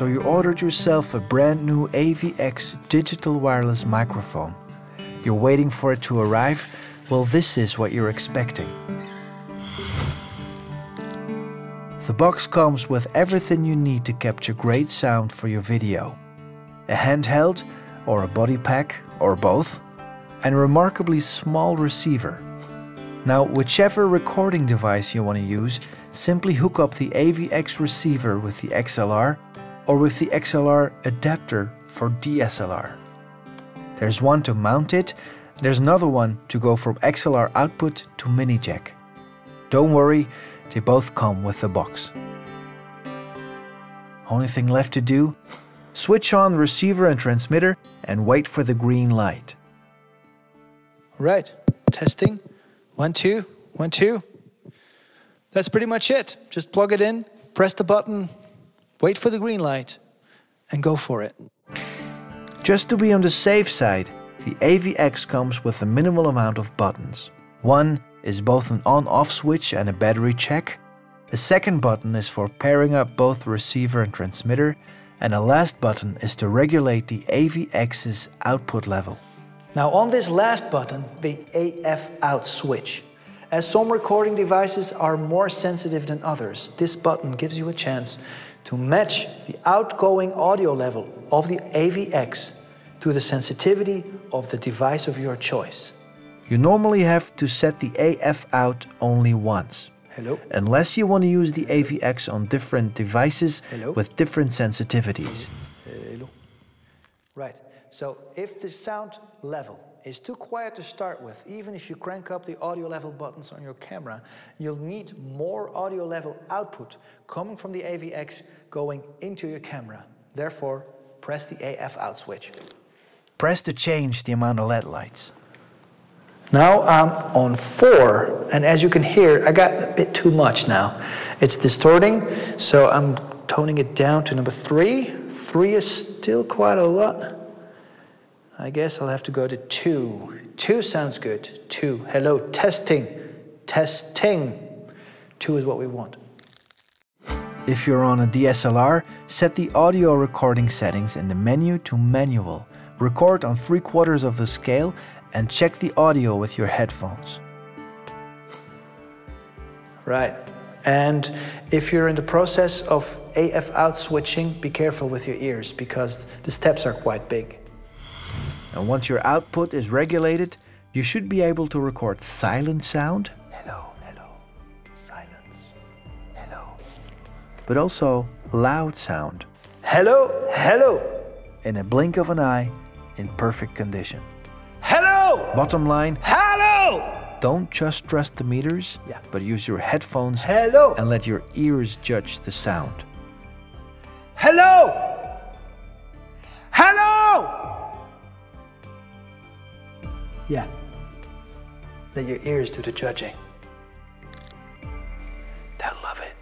so you ordered yourself a brand new AVX digital wireless microphone. You're waiting for it to arrive? Well, this is what you're expecting. The box comes with everything you need to capture great sound for your video. A handheld, or a body pack, or both, and a remarkably small receiver. Now, whichever recording device you want to use, simply hook up the AVX receiver with the XLR or with the XLR adapter for DSLR. There's one to mount it, there's another one to go from XLR output to mini jack. Don't worry, they both come with the box. Only thing left to do? Switch on receiver and transmitter and wait for the green light. Right, testing. One, two, one, two. That's pretty much it. Just plug it in, press the button, wait for the green light, and go for it. Just to be on the safe side, the AVX comes with a minimal amount of buttons. One is both an on-off switch and a battery check. The second button is for pairing up both receiver and transmitter, and the last button is to regulate the AVX's output level. Now on this last button, the AF out switch, as some recording devices are more sensitive than others, this button gives you a chance to match the outgoing audio level of the AVX to the sensitivity of the device of your choice. You normally have to set the AF out only once. Hello? Unless you want to use the AVX on different devices Hello? with different sensitivities. Hello. Right, so if the sound level is too quiet to start with, even if you crank up the audio level buttons on your camera, you'll need more audio level output coming from the AVX going into your camera. Therefore, press the AF out switch. Press to change the amount of LED lights. Now I'm on four, and as you can hear, I got a bit too much now. It's distorting, so I'm toning it down to number three. Three is still quite a lot. I guess I'll have to go to two. Two sounds good. Two. Hello, testing. Testing. Two is what we want. If you're on a DSLR, set the audio recording settings in the menu to manual. Record on 3 quarters of the scale and check the audio with your headphones. Right. And if you're in the process of AF out switching, be careful with your ears because the steps are quite big. And once your output is regulated, you should be able to record silent sound, Hello, hello. Silence. Hello. but also loud sound Hello, hello. in a blink of an eye in perfect condition. Hello! Bottom line, Hello! don't just trust the meters, Yeah. but use your headphones Hello! and let your ears judge the sound. Hello! Hello! Yeah. Let your ears do the judging. That love it.